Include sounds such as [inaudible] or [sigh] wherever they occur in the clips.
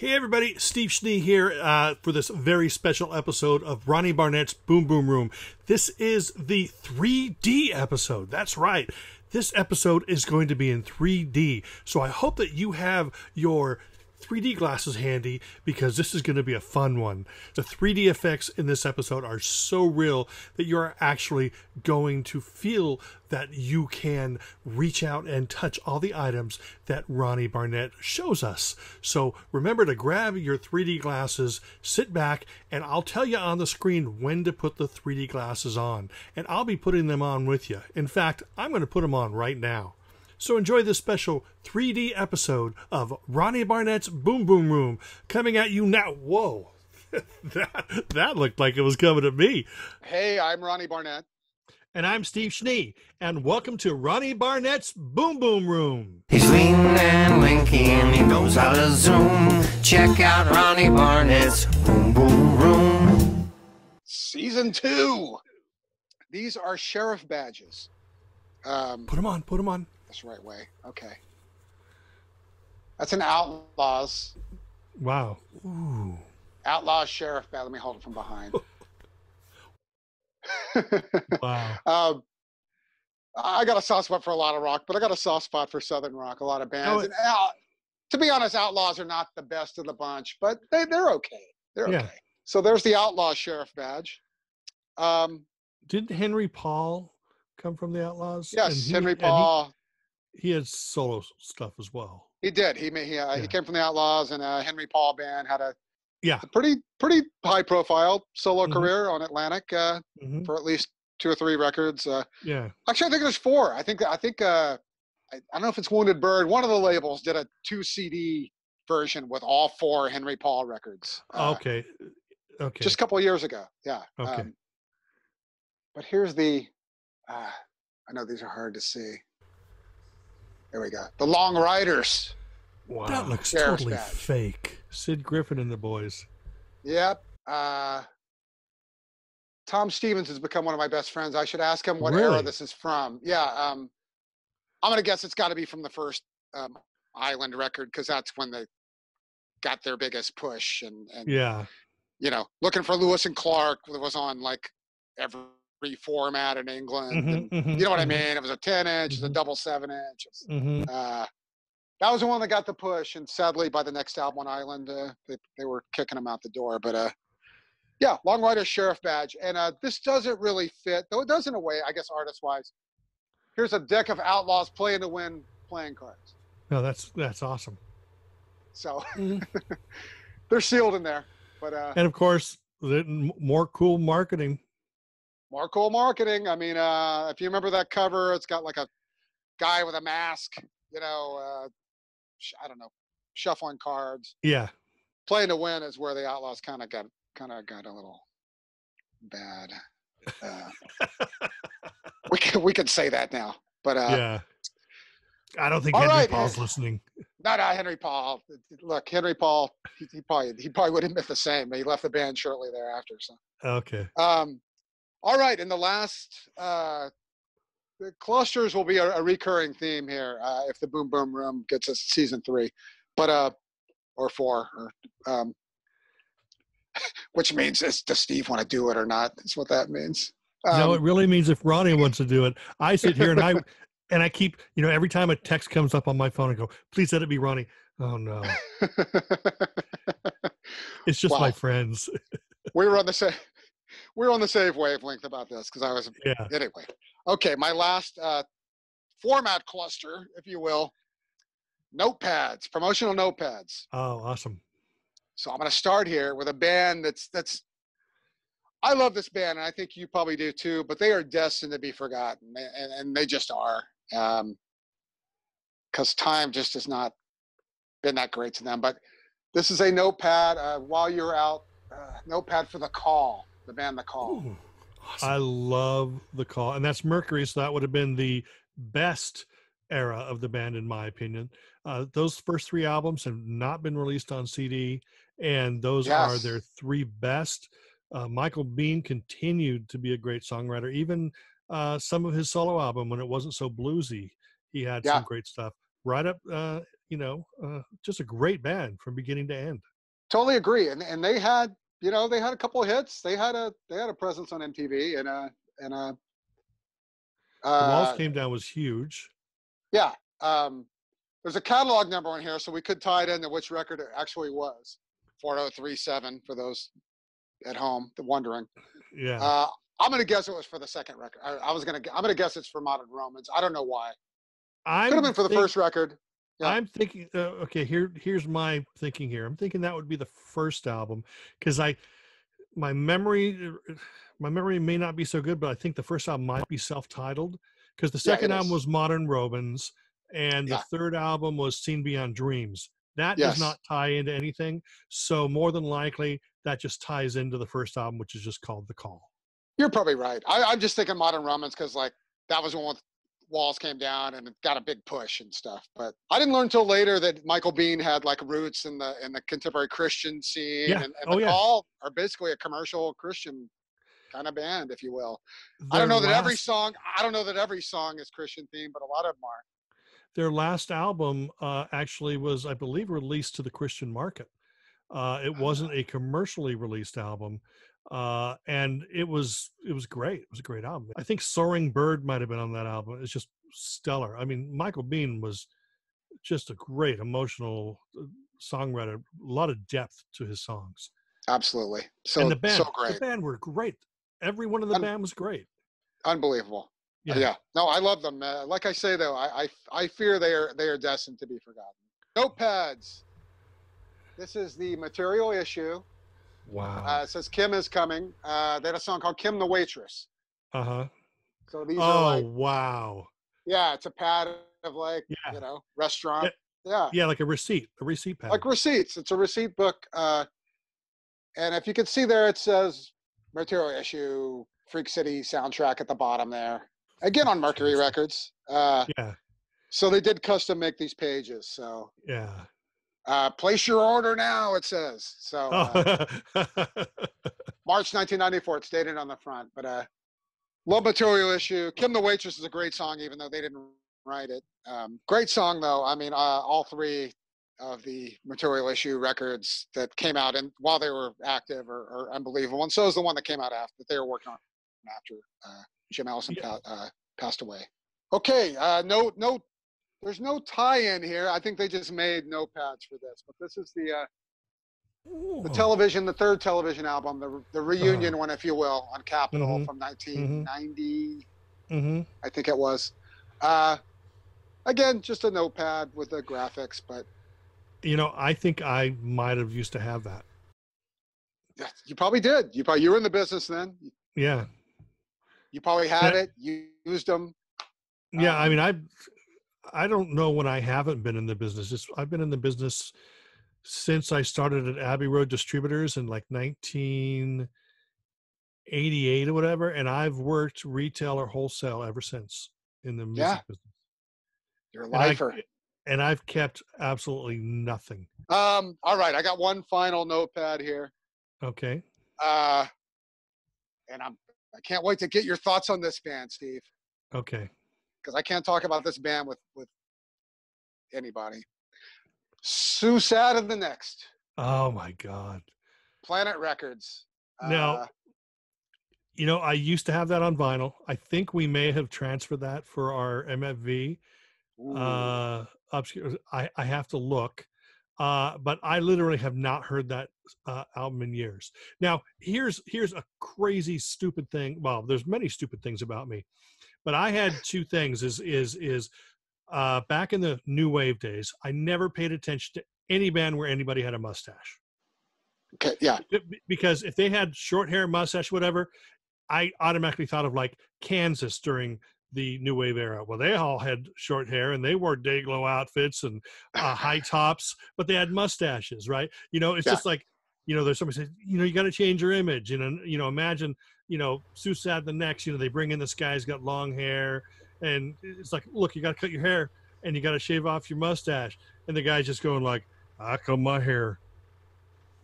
Hey everybody, Steve Schnee here uh, for this very special episode of Ronnie Barnett's Boom Boom Room. This is the 3D episode. That's right. This episode is going to be in 3D. So I hope that you have your 3D glasses handy because this is going to be a fun one. The 3D effects in this episode are so real that you're actually going to feel that you can reach out and touch all the items that Ronnie Barnett shows us. So remember to grab your 3D glasses, sit back, and I'll tell you on the screen when to put the 3D glasses on. And I'll be putting them on with you. In fact, I'm going to put them on right now. So enjoy this special 3D episode of Ronnie Barnett's Boom Boom Room coming at you now. Whoa. [laughs] that that looked like it was coming at me. Hey, I'm Ronnie Barnett. And I'm Steve Schnee, and welcome to Ronnie Barnett's Boom Boom Room. He's lean and lanky and he knows how to zoom. Check out Ronnie Barnett's Boom Boom Room. Season two. These are sheriff badges. Um, Put them on, put them on. That's the right way. Okay. That's an outlaws. Wow. Ooh. Outlaws sheriff badge. Let me hold it from behind. [laughs] [laughs] Wow. um, I got a soft spot for a lot of rock, but I got a soft spot for Southern rock. A lot of bands. Oh, and out, to be honest, Outlaws are not the best of the bunch, but they, they're okay. They're Yeah. okay. So there's the Outlaw Sheriff badge. Um, Didn't Henry Paul come from the Outlaws? yes, he- Henry Paul. He, had solo stuff as well. He did. He he, uh, Yeah. he came from the Outlaws, and uh, Henry Paul band had a, Yeah. a pretty pretty high profile solo Mhm. career on Atlantic uh, hmm for at least two or three records. Uh, Yeah. actually, I think there's four. I think I think uh, I, I don't know if it's Wounded Bird. One of the labels did a two CD version with all four Henry Paul records. uh, okay. Okay. Just a couple of years ago. Yeah. Okay. Um, but here's the. Uh, I know these are hard to see. There we go. The Long Ryders. wow. That looks Sheriff's totally badge. fake. Sid Griffin and the boys. Yep. Uh, Tom Stevens has become one of my best friends. I should ask him what Really? era this is from. Yeah. Um, I'm gonna guess it's got to be from the first um, Island record because that's when they got their biggest push. And and Yeah. you know, looking for Lewis and Clark was on like every format in England. and Mhm, mhm, you know what I mhm, mean? It was a 10 inch, it's a Mhm. double seven inch. It's, mhm. uh, that was the one that got the push, and sadly, by the next album on Island, uh, they, they were kicking him out the door. But uh, yeah, Long Ryder Sheriff badge, and uh, this doesn't really fit, though it does in a way, I guess, artist wise. Here's a deck of Outlaws playing to win playing cards. No, that's that's awesome. So Mhm. [laughs] they're sealed in there. But uh, And of course, the more cool marketing. More cool marketing. I mean, uh, if you remember that cover, it's got like a guy with a mask, you know, uh, I don't know, shuffling cards. Yeah. playing to win is where the Outlaws kind of got kind of got a little bad. Uh, we can we could say that now, but uh, yeah. I don't think Henry right. Paul's listening. not uh, Henry Paul. Look, Henry Paul, he, he probably he probably would admit the same. He left the band shortly thereafter. So, Okay. um, all right, and the last uh, the clusters will be a, a recurring theme here uh, if the Boom Boom Room gets us season three, but uh, or four, or um, [laughs] which means is does Steve want to do it or not? That's what that means. no, Um, it really means if Ronnie wants to do it. I sit here and I [laughs] and I keep, you know, every time a text comes up on my phone, I go, please let it be Ronnie. Oh no. [laughs] It's just my friends. we were on the same were on the same wavelength about this because I was Yeah. anyway. Okay, my last uh, format cluster, if you will, notepads, promotional notepads. Oh, awesome. So I'm going to start here with a band that's that's. I love this band, and I think you probably do too. But they are destined to be forgotten, and, and they just are, because time just has not been that great to them. But this is a notepad. Uh, while you're out, uh, notepad for the call, the band, the call. Ooh, I love the call. And that's Mercury, so that would have been the best era of the band, in my opinion. Uh, those first three albums have not been released on CD, and those are their three best. Uh, Michael Been continued to be a great songwriter, even uh, some of his solo album when it wasn't so bluesy. He had Yeah. some great stuff. Right up, uh, you know, uh, just a great band from beginning to end. Totally agree. And and they had, you know, they had a couple of hits. They had a they had a presence on MTV and a and a The Walls uh, Came Down was huge. yeah. Um there's a catalog number on here, so we could tie it into which record it actually was. 4037 for those at home the wondering. Yeah. Uh I'm gonna guess it was for the second record. I, I was gonna I'm gonna guess it's for Modern Romans. I don't know why. I'm Could have been for the first record. Yeah. I'm thinking. Uh, okay, here here's my thinking here. I'm thinking that would be the first album because I, my memory, uh, my memory may not be so good, but I think the first album might be self-titled because the Yeah, second album is. was Modern Romans and the third album was Scene Beyond Dreams. That Yes. does not tie into anything, so more than likely that just ties into the first album, which is just called The Call. You're probably right. I, I'm just thinking Modern Romans because like that was when with walls came down and it got a big push and stuff. But I didn't learn until later that Michael Been had like roots in the in the contemporary Christian scene. Yeah. And, and Oh, the yeah. Call are basically a commercial Christian kind of band, if you will. I don't know that every song. I don't know that every song is Christian themed, but a lot of them are. their last album uh, actually was, I believe, released to the Christian market. Uh, it wasn't a commercially released album, uh, and it was it was great. It was a great album. I think "Soaring Bird" might have been on that album. It's just stellar. I mean, Michael Been was just a great emotional uh, songwriter. A lot of depth to his songs, Absolutely. So and the band, so the band were great. Every one of the Un- band was great. unbelievable. Yeah. Yeah. No, I love them. Uh, like I say though, I, I I fear they are they are destined to be forgotten. Notepads. This is the material issue. Wow. Uh, it says Kim is coming. Uh, they had a song called Kim the Waitress. Uh huh. So these Oh are like, wow. yeah, it's a pad of like, Yeah. you know, restaurant. Yeah. Yeah, like a receipt, a receipt pad. Like receipts. It's a receipt book. Uh, and if you can see there, it says material issue, Freak City soundtrack at the bottom there. Again on Mercury Records. Uh, yeah. so they did custom make these pages. So Yeah. Uh, place your order now, it says. So uh, Oh. [laughs] March 1994. It's dated on the front, but uh, love material issue. Kim the Waitress is a great song, even though they didn't write it. Um, great song though. I mean, uh, all three of the material issue records that came out and while they were active are, are unbelievable. And so is the one that came out after that they were working on after uh, Jim Ellison Yeah. pa- uh, passed away. Okay, uh, no, no, there's no tie-in here. I think they just made notepads for this, but this is the uh, the television, the third television album, the the reunion one, if you will, on Capitol Mhm. from 1990, Mhm. I think it was. Uh, again, just a notepad with the graphics, but You know, I think I might have used to have that. yeah, you probably did. You probably you were in the business then. Yeah. You probably had Yeah. it. You used them. Yeah. I Um, mean, I, I don't know when I haven't been in the business. It's, I've been in the business since I started at Abbey Road Distributors in like 1988 or whatever, and I've worked retail or wholesale ever since in the music Yeah. business. You're a And I- lifer. and I've kept absolutely nothing. Um, all right, I got one final notepad here. Okay. Uh, and I'm I can't wait to get your thoughts on this band, Steve. Okay. Because I can't talk about this band with with anybody. Sue Saad of the Next, Oh my God. Planet Records. Now, Uh, You know, I used to have that on vinyl. I think we may have transferred that for our MFV. ooh, Uh, obscure. I, I have to look. Uh, but I literally have not heard that uh, album in years. Now, here's here's a crazy stupid thing. Well, there's many stupid things about me, but I had two things. Is is is uh, back in the new wave days, I never paid attention to any band where anybody had a mustache okay, yeah, because if they had short hair, mustache, whatever, I automatically thought of like Kansas during the new wave era. Well, they all had short hair and they wore day glow outfits and uh, high [laughs] tops, but they had mustaches, right? You know, it's Yeah. just like, you know, there's somebody says, you know, you got to change your image. And, you know, imagine, you know, Sue Saad the next, you know, they bring in this guy who's got long hair and it's like, look, you got to cut your hair and you got to shave off your mustache. And the guy's just going like, I cut my hair,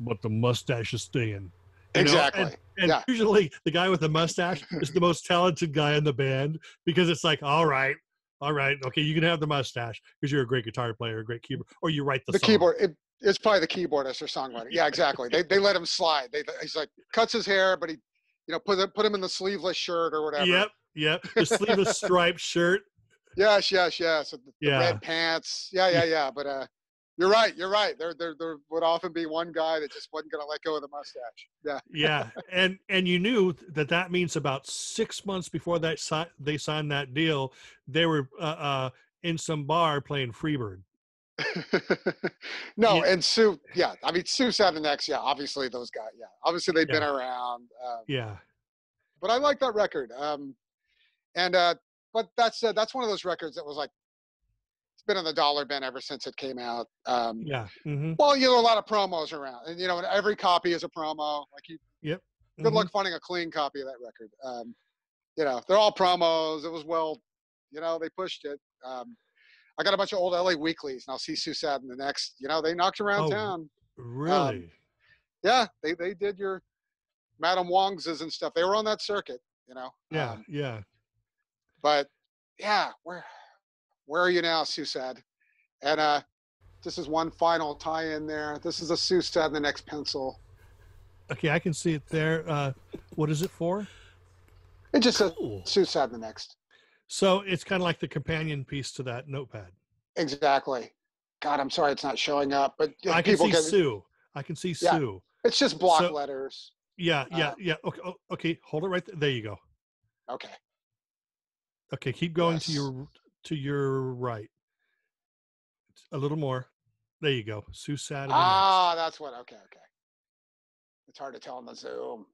but the mustache is staying. You know, exactly. and- And Yeah. usually the guy with the mustache is the most talented guy in the band because it's like, all right, All right. Okay. You can have the mustache because you're a great guitar player, a great keyboard, or you write the, The keyboard. It, it's probably the keyboardist or songwriter. Yeah, exactly. they they let him slide. They he's like cuts his hair, but he, you know, put it- put him in the sleeveless shirt or whatever. Yep. Yep. The sleeveless [laughs] striped shirt. Yes, yes, yes. The, the Yeah. red pants. Yeah, yeah, yeah. But uh, you're right. You're right. There, there, there would often be one guy that just wasn't going to let go of the mustache. Yeah. Yeah. [laughs] and and you knew that that means about six months before that si- they signed that deal, they were uh, uh, in some bar playing Freebird. [laughs] no, Yeah. and Sue. Yeah, I mean Sue X. Yeah, obviously those guys. Yeah, obviously they've been around. Um, Yeah. but I like that record. Um, and uh, but that's uh, that's one of those records that was like it's been in the dollar bin ever since it came out. Um, Yeah. hmm Well, you know, a lot of promos around, and you know, and every copy is a promo. Like you, good Mm-hmm. luck finding a clean copy of that record. Um, you know, they're all promos. It was well, you know, they pushed it. Um, I got a bunch of old LA weeklies, and I'll see Sue Saad in the next. You know, they knocked around Oh, town. Really? Yeah, they they did your Madame Wong's and stuff. They were on that circuit. You know. yeah. Um, yeah. but yeah, where where are you now, Sue Saad? And uh, this is one final tie in there. This is a Sue Saad in the next pencil. Okay. I can see it there. Uh, what is it for? It just says Cool. Sue Saad in the next. So it's kind of like the companion piece to that notepad. Exactly. God, I'm sorry it's not showing up, but I can see get Sue. I can see Yeah. Sue. it's just block So- letters. Yeah, yeah, Uh, yeah. Okay, oh, okay. Hold it right there. There you go. Okay. Okay, keep going to your to your right. A little more. There you go. Sue Saturday. Ah, that's what. Okay, okay. It's hard to tell on the Zoom.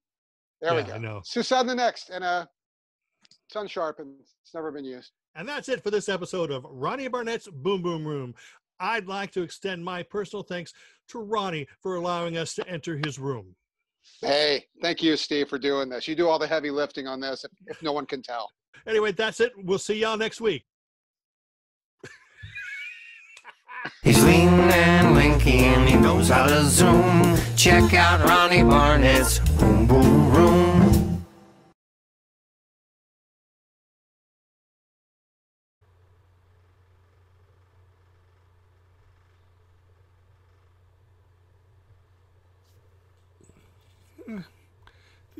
There we go. I know. Sue in the next, and uh, it's unsharpened. It's never been used. And that's it for this episode of Ronnie Barnett's Boom Boom Room. I'd like to extend my personal thanks to Ronnie for allowing us to enter his room. Hey, thank you, Steve, for doing this. You do all the heavy lifting on this, if, if no one can tell. Anyway, that's it. We'll see y'all next week. [laughs] He's lean and lanky and he knows how to zoom. Check out Ronnie Barnett's Boom Boom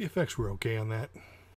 The effects were okay on that.